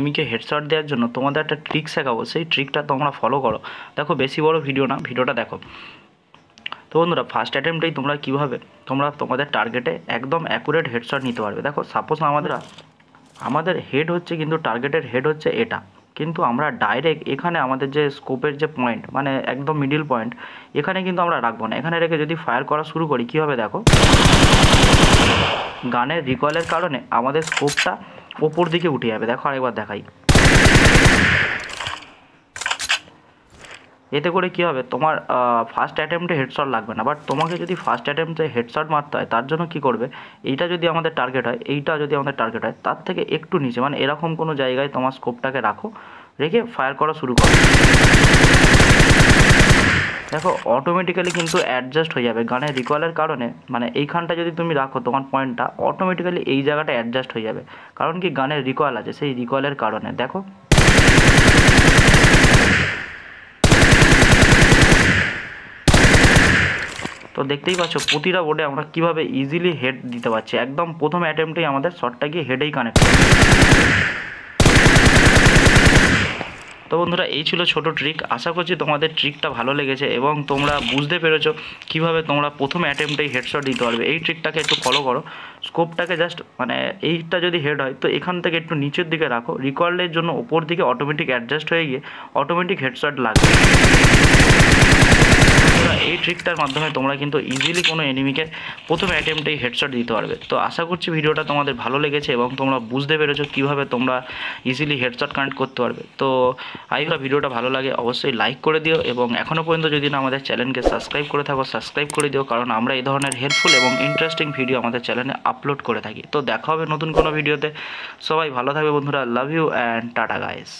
এনিমিকে headshot দেওয়ার জন্য তোমাদের একটা ট্রিক শেখাবো। সেই ট্রিকটা তোমরা ফলো করো। দেখো, বেশি বড় ভিডিও না ভিডিওটা দেখো। তো বন্ধুরা ফার্স্ট অ্যাটেম্পটেই তোমরা কীভাবে, তোমরা তোমাদের টার্গেটে একদম অ্যাকুরেট হেডশট নিতে পারবে। দেখো সাপোজ আমাদের আমাদের হেড হচ্ছে কিন্তু টার্গেটের হেড হচ্ছে এটা। কিন্তু আমরা ডাইরেক্ট এখানে আমাদের যে স্কোপের যে পয়েন্ট মানে একদম মিডিল পয়েন্ট এখানে কিন্তু আমরা রাখব না। এখানে রেখে যদি ফায়ার করা শুরু করি কী হবে দেখো? গানের রিকলের কারণে আমাদের স্কোপটা ওপর দিকে উঠে যাবে, দেখো আরেকবার দেখাই। এতে করে কী হবে? তোমার ফার্স্ট অ্যাটেম্পটে হেডশট লাগবে না বাট তোমাকে যদি ফার্স্ট অ্যাটেম্পটে হেডশট মারতে হয়, তার জন্য কী করবে? এইটা যদি আমাদের টার্গেট হয়, এইটা যদি আমাদের টার্গেট হয়, তার থেকে একটু নিচে মানে এরকম কোনো জায়গায় তোমার স্কোপটাকে রাখো, রেখে ফায়ার করা শুরু করো। দেখো অটোমেটিক্যালি কিন্তু অ্যাডজাস্ট হয়ে যাবে গানের রিকলের কারণে। মানে এইখানটা যদি তুমি রাখো তোমার পয়েন্টটা অটোমেটিক্যালি এই জায়গাটা অ্যাডজাস্ট হয়ে যাবে। কারণ কি গানের রিকয়েল আছে, সেই রিকয়েলের কারণে, দেখো। তো দেখতেই পাচ্ছ, প্রতিটা বোর্ডে আমরা কীভাবে ইজিলি হেড দিতে পারছি। একদম প্রথম অ্যাটেম্পটেই আমাদের শটটা গিয়ে হেডেই কানেক্ট তো বন্ধুরা, এই ছিল ছোট ট্রিক আশা করছি তোমাদের ট্রিকটা ভালো লেগেছে এবং তোমরা বুঝতে পেরেছ কীভাবে তোমরা প্রথম অ্যাটেম্পটেই হেডশট দিতে পারবে। এই ট্রিকটাকে একটু ফলো করো। স্কোপটাকে জাস্ট মানে এইটা যদি হেড হয়, তো এখান থেকে একটু নিচের দিকে রাখো। রিকয়েলের জন্য ওপর দিকে অটোমেটিক অ্যাডজাস্ট হয়ে গিয়ে অটোমেটিক হেডশট লাগবে। বন্ধুরা, এই ট্রিকটার মাধ্যমে তোমরা কিন্তু ইজিলি কোনো এনিমিকে প্রথম অ্যাটেম্পটেই হেডশট দিতে পারবে। তো আশা করছি ভিডিওটা তোমাদের ভালো লেগেছে এবং তোমরা বুঝতে পেরেছ কীভাবে তোমরা ইজিলি হেডশট কানেক্ট করতে পারবে। তো আই ভিডিওটা ভালো লাগে অবশ্যই লাইক করে দিও এবং এখনও পর্যন্ত যদি না আমাদের চ্যানেলকে সাবস্ক্রাইব করে থাকো সাবস্ক্রাইব করে দিও কারণ আমরা এই ধরনের হেল্পফুল এবং ইন্টারেস্টিং ভিডিও আমাদের চ্যানেলে আপলোড করে থাকি। তো দেখা হবে নতুন কোনো ভিডিওতে। সবাই ভালো থাকবে বন্ধুরা love you and tata guys